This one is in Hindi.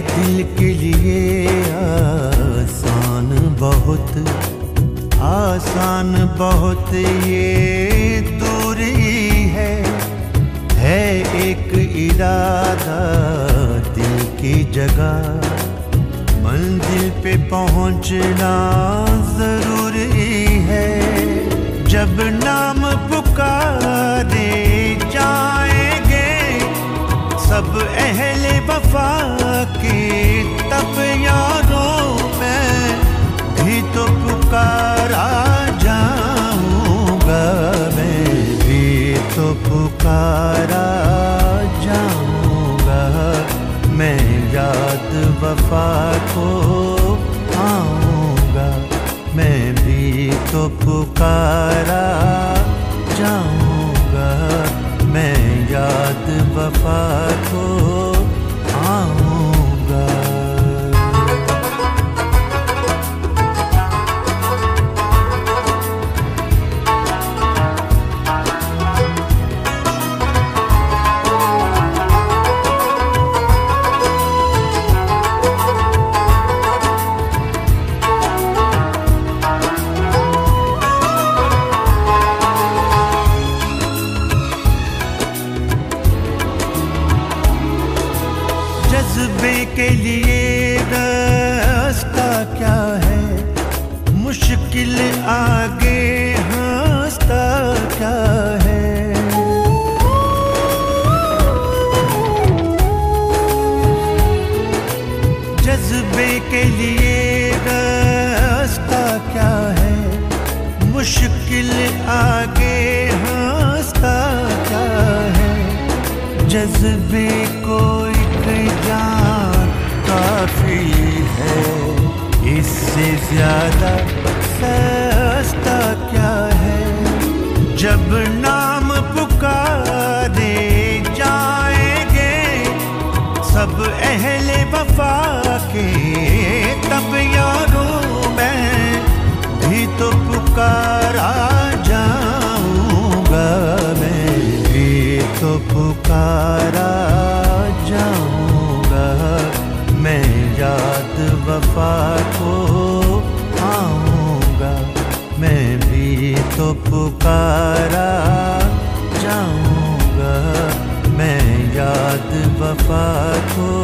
दिल के लिए आसान बहुत आसान बहुत ये दूरी है। है एक इरादा दिल की जगह, मंजिल पे पहुँचना ज़रूरी है। जब नाम वफा के तब यारों मैं भी तो पुकारा जाऊँगा मैं, भी तो पुकारा जाऊँगा मैं, याद वफा को आऊँगा, मैं भी तो पुकारा जज्बे के लिए रास्ता क्या है? मुश्किल आगे हंसता क्या है? जज्बे के लिए रास्ता क्या है? मुश्किल आगे हंसता क्या है? जज्बे को एक जान काफ़ी है। इससे ज़्यादा सस्ता क्या है? जब नाम पुकारे जाएँगे, सब अहले वफा के, तब यारों मैं भी तो पुकारा जाऊँगा मैं, भी तो पुकारा वफा को आऊँगा। मैं भी तो पुकारा जाऊँगा। मैं याद वफा को